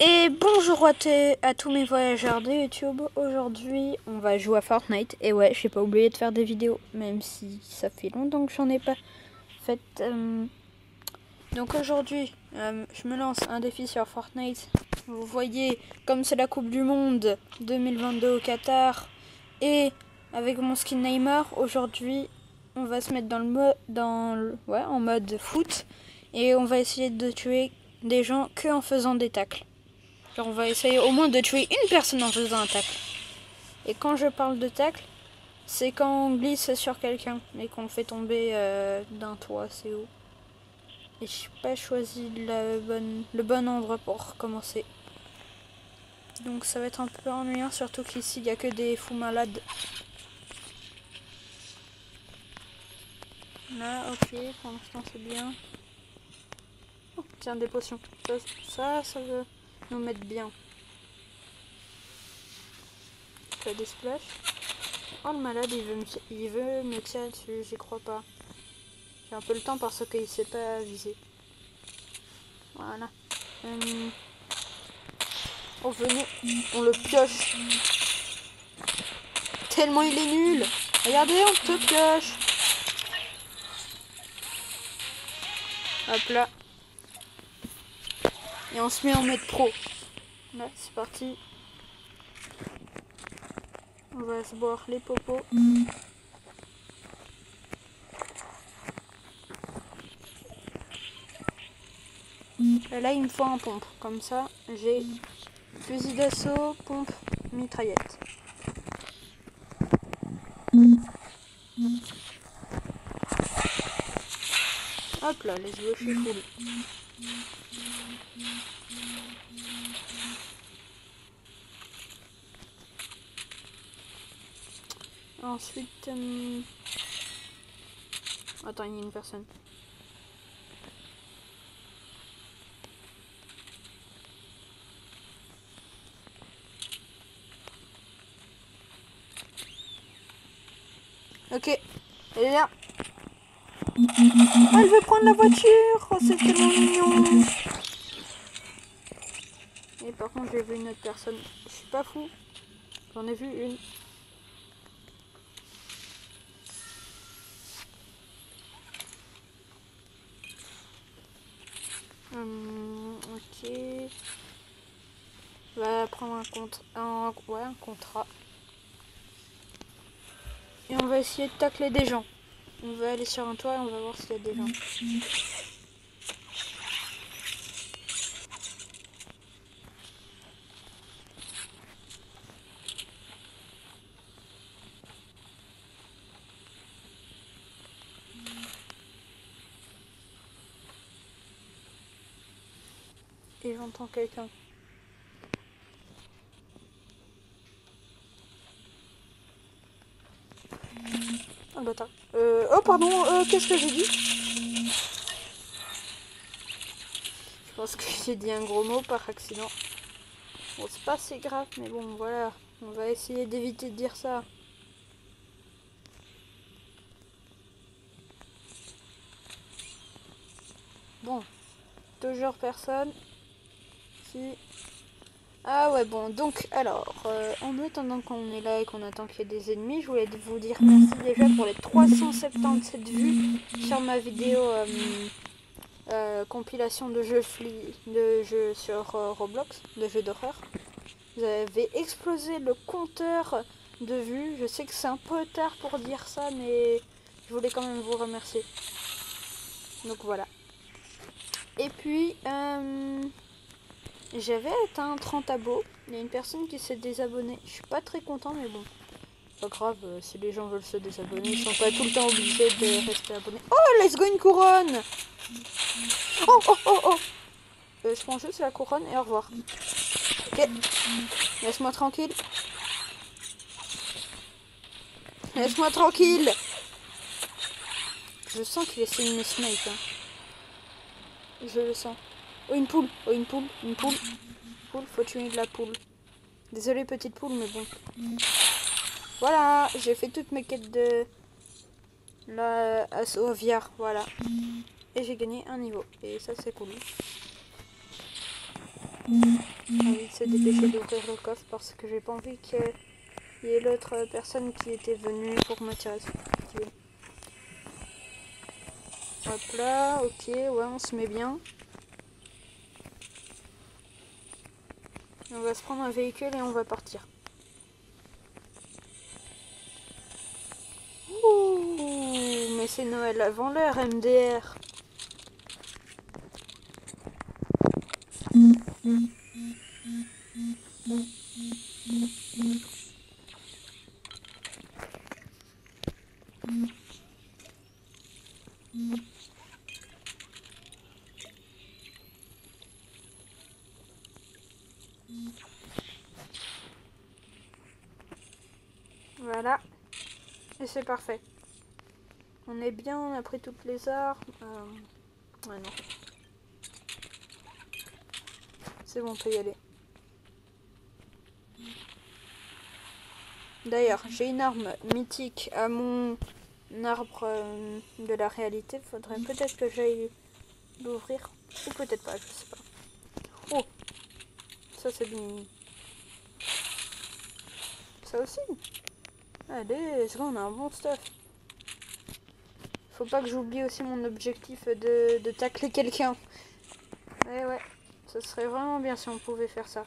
Et bonjour à, tous mes voyageurs de YouTube. Aujourd'hui, on va jouer à Fortnite. Et ouais, j'ai pas oublié de faire des vidéos, même si ça fait longtemps que j'en ai pas fait. Euh. Donc aujourd'hui, euh, je me lance un défi sur Fortnite. Vous voyez, comme c'est la Coupe du Monde 2022 au Qatar, et avec mon skin Neymar, aujourd'hui, on va se mettre dans le dans ouais, en mode foot, et on va essayer de tuer des gens que en faisant des tacles on va essayer au moins de tuer une personne en faisant un tacle. Et quand je parle de tacle, c'est quand on glisse sur quelqu'un et qu'on le fait tomber euh, d'un toit assez haut. Et je n'ai pas choisi le bon endroit pour commencer. Donc ça va être un peu ennuyant, surtout qu'ici il n'y a que des fous malades. Là, ok, pour l'instant c'est bien. Oh, tiens, des potions. Ça, ça, ça veut nous mettre bien. Fait des splash. Oh le malade il veut me, il veut me tirer dessus, j'y crois pas. J'ai un peu le temps parce qu'il sait pas viser. Voilà. Venez, on le pioche. Tellement il est nul. Regardez, on te pioche. Hop là. Et on se met en mode pro. Là, c'est parti. On va se boire les popos. Et là, il me faut un pompe. Comme ça, j'ai fusil d'assaut, pompe, mitraillette. Hop là, les yeux, je suis cool. Ensuite... Euh... Attends, il y a une personne. Ok, elle est là. elle veut prendre la voiture. Oh, c'est tellement mignon. Et par contre, j'ai vu une autre personne. Je suis pas fou. J'en ai vu une. Ok. On va prendre un, un contrat. Et on va essayer de tacler des gens. On va aller sur un toit et on va voir s'il y a des gens. Et j'entends quelqu'un. Un bâtard. Euh, oh pardon, euh, qu'est-ce que j'ai dit? Je pense que j'ai dit un gros mot par accident. Bon, c'est pas assez grave, mais bon, voilà. On va essayer d'éviter de dire ça. Bon, toujours personne. Ah ouais, bon, donc, alors, euh, en attendant qu'on est là et qu'on attend qu'il y ait des ennemis, je voulais vous dire merci déjà pour les 377 vues sur ma vidéo euh, euh, compilation de jeux, de jeux sur Roblox, de jeux d'horreur. Vous avez explosé le compteur de vues. Je sais que c'est un peu tard pour dire ça, mais je voulais quand même vous remercier. Donc voilà. Et puis, j'avais atteint 30 abos. Il y a une personne qui s'est désabonnée. Je suis pas très content, mais bon. Pas grave, euh, si les gens veulent se désabonner, ils sont pas tout le temps obligés de rester abonnés. Oh, let's go une couronne Oh, oh, oh, oh euh, Je prends juste la couronne et au revoir. Ok. Laisse-moi tranquille. Laisse-moi tranquille Je sens qu'il essaie de me snipe. Hein. Je le sens. Oh, une poule. Oh, une poule. Une poule. Poule, faut tuer de la poule. Désolé, petite poule, mais bon. Voilà, j'ai fait toutes mes quêtes de la Sauvière. Voilà. Et j'ai gagné un niveau. Et ça, c'est cool. envie de se dépêcher d'ouvrir le coffre parce que j'ai pas envie qu'il y ait l'autre personne qui était venue pour me tirer. Hop là, ok, ouais, on se met bien. On va se prendre un véhicule et on va partir. Ouh, mais c'est Noël avant l'heure, MDR. Et c'est parfait. On est bien, on a pris toutes les armes. Euh... Ouais, non. C'est bon, on peut y aller. D'ailleurs, j'ai une arme mythique à mon arbre euh, de la réalité. Faudrait peut-être que j'aille l'ouvrir. Ou peut-être pas, je sais pas. Oh Ça c'est bien. Ça aussi Allez, c'est bon, on a un bon stuff. Faut pas que j'oublie aussi mon objectif de, de tacler quelqu'un. Eh ouais, ce serait vraiment bien si on pouvait faire ça.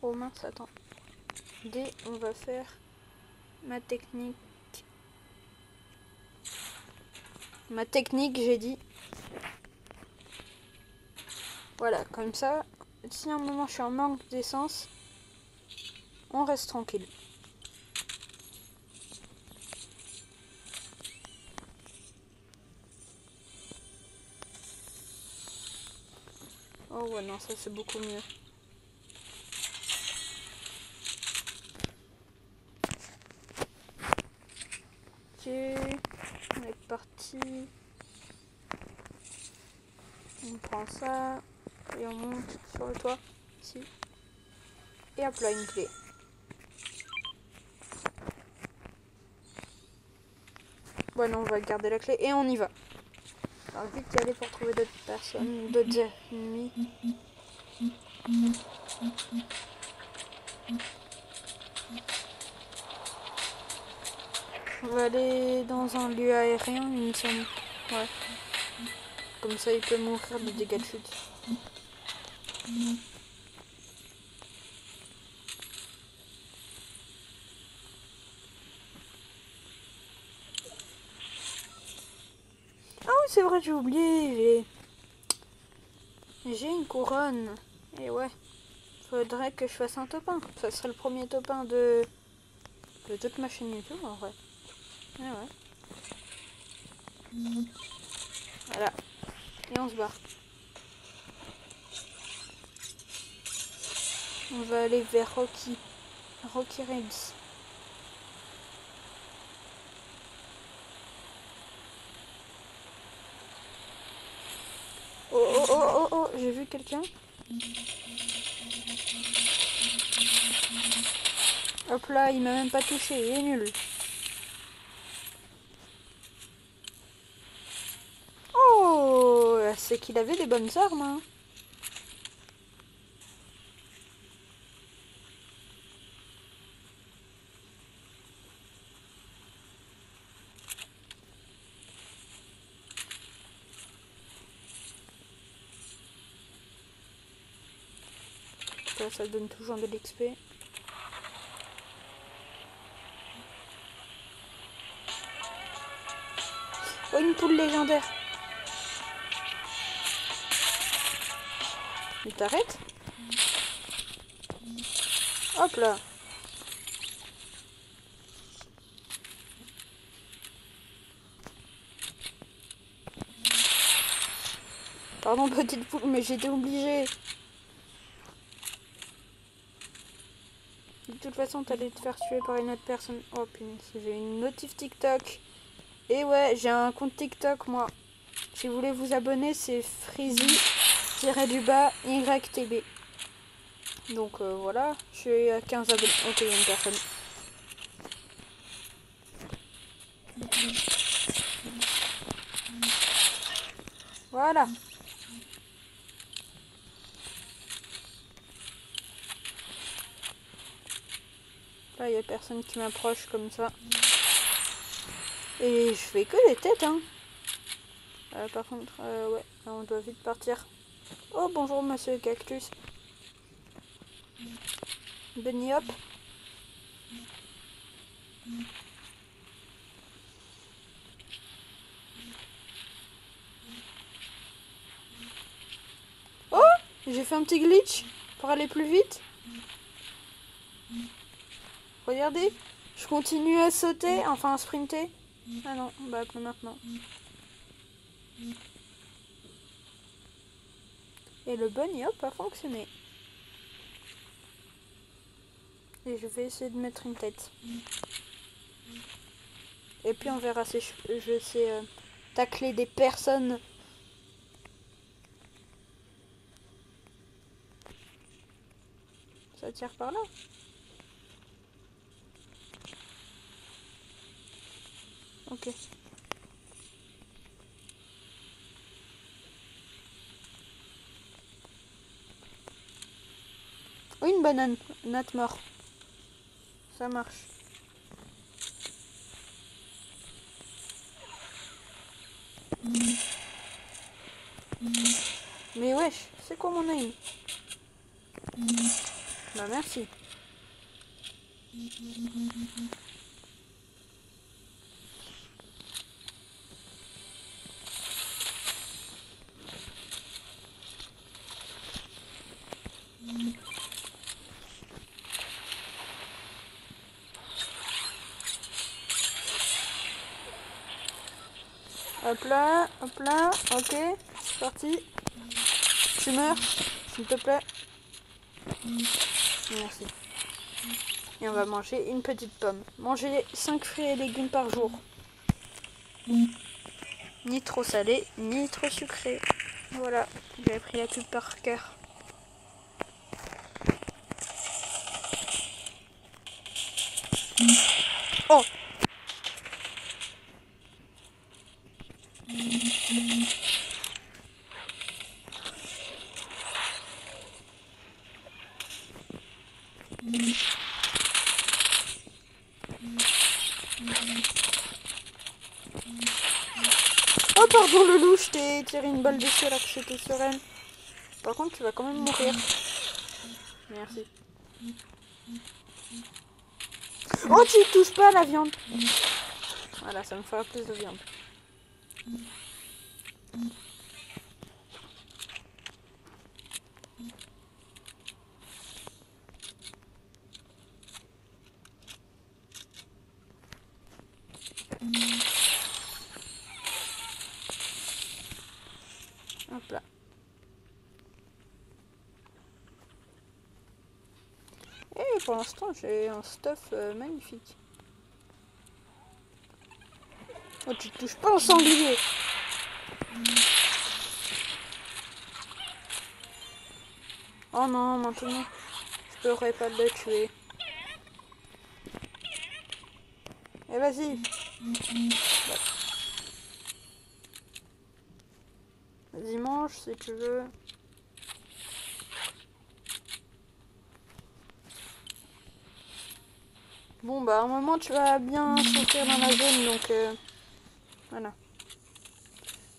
Oh mince, attends. D, on va faire ma technique. Ma technique, j'ai dit. Voilà, comme ça, si à un moment je suis en manque d'essence, on reste tranquille. Oh ouais, non, ça c'est beaucoup mieux. Ok, on est parti. On prend ça et on monte sur le toit ici. Et hop là, une clé. Bon, non, on va garder la clé et on y va. Alors vite y aller pour trouver d'autres personnes, d'autres ennemis. On va aller dans un lieu aérien, il me. Ouais. Comme ça, il peut mourir de dégâts de chute. Ah oui, c'est vrai, j'ai oublié. J'ai une couronne. Et ouais. Faudrait que je fasse un top 1. Ça serait le premier top 1 de, de toute ma chaîne YouTube en vrai. ouais. Voilà. Et on se barre. On va aller vers Rocky. Rocky Ridge. Oh oh oh oh oh, j'ai vu quelqu'un. Hop là, il m'a même pas touché, il est nul. Oh, c'est qu'il avait des bonnes armes. Hein. Ça donne toujours de l'XP. Oh, une poule légendaire. Il t'arrête Hop là. Pardon petite poule, mais j'étais obligée. De toute façon, t'allais te faire tuer par une autre personne. Oh punaise, j'ai une notif TikTok. Et ouais, j'ai un compte TikTok moi. Si vous voulez vous abonner, c'est Freezy tiré du bas YTB. Donc euh, voilà, je suis à 15 abonnés. Ok, une personne. Voilà. Là, il n'y a personne qui m'approche comme ça. Et je fais que des têtes, hein. Euh, par contre, euh, ouais, on doit vite partir. Oh, bonjour, monsieur Cactus. Bunny hop. Oh J'ai fait un petit glitch pour aller plus vite. Regardez, je continue à sauter, enfin à sprinter. Ah non, bah plus maintenant. Et le bunny hop a fonctionné. Et je vais essayer de mettre une tête. Et puis on verra si je, sais euh, tacler des personnes. Ça tire par là. Ok. Une banane. Nat mort. Ça marche. Mais wesh, c'est quoi mon aim? Bah merci. Hop là, hop là, ok, c'est parti. Tu meurs, s'il te plaît. Merci. Et on va manger une petite pomme. Manger 5 fruits et légumes par jour. Ni trop salé, ni trop sucré. Voilà, j'ai appris la pub par cœur. Oh Oh pardon le loup, je t'ai tiré une balle dessus alors que j'étais sereine. Par contre tu vas quand même mourir. Merci. Oh tu touches pas à la viande. Voilà, ça me fera plus de viande là. Et pour l'instant, j'ai un stuff euh, magnifique. Oh, tu touches pas au sanglier. Oh non, maintenant, je pourrais pas le tuer. Et eh, vas-y. Vas-y, mange si tu veux. Bon, bah, à un moment, tu vas bien sortir dans la zone, donc... Euh, voilà.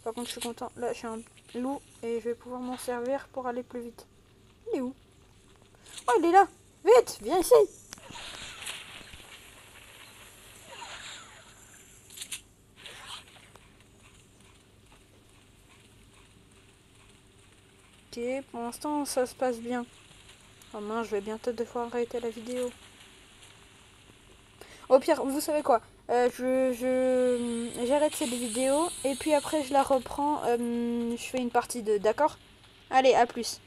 Par contre, je suis content. Là, j'ai un loup et je vais pouvoir m'en servir pour aller plus vite. Il est où? Oh, il est là Vite, viens ici Ok, pour l'instant, ça se passe bien. Oh mince, je vais bientôt devoir arrêter la vidéo. Au pire, vous savez quoi euh, je, j'arrête cette vidéo et puis après je la reprends. Euh, je fais une partie de, d'accord? Allez, à plus.